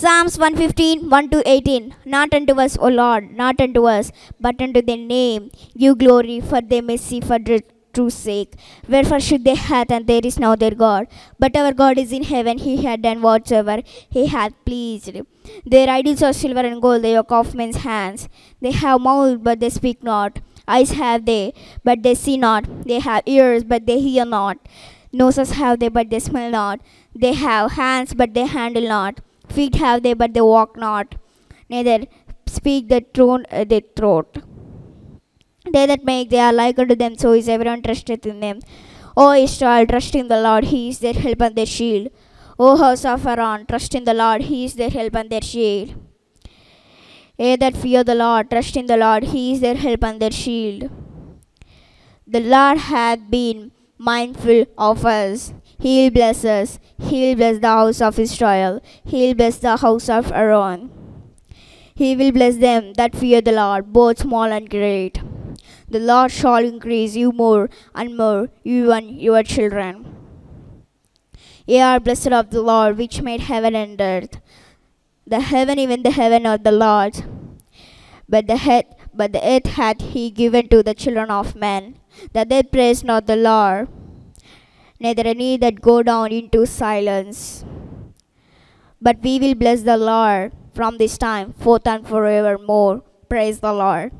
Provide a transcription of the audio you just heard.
Psalms 115, 1 to 18. Not unto us, O Lord, not unto us, but unto their name. you glory for their mercy, for their true sake. Wherefore should they hath, and there is now their God. But our God is in heaven, he hath done whatsoever he hath pleased. Their idols are silver and gold, they yoke of men's hands. They have mouths, but they speak not. Eyes have they, but they see not. They have ears, but they hear not. Noses have they, but they smell not. They have hands, but they handle not. Feet have they, but they walk not. Neither speak the throne uh, their throat. They that make, they are like unto them, so is everyone trusteth in them. O Israel, trust in the Lord, he is their help and their shield. O house of Aaron, trust in the Lord, he is their help and their shield. They that fear the Lord, trust in the Lord, he is their help and their shield. The Lord hath been mindful of us. He will bless us. He will bless the house of Israel. He will bless the house of Aaron. He will bless them that fear the Lord, both small and great. The Lord shall increase you more and more, you and your children. Ye are blessed of the Lord, which made heaven and earth. The heaven, even the heaven, of the Lord. But the head, but the earth hath He given to the children of men, that they praise not the Lord, neither any that go down into silence. But we will bless the Lord from this time forth and forevermore. Praise the Lord.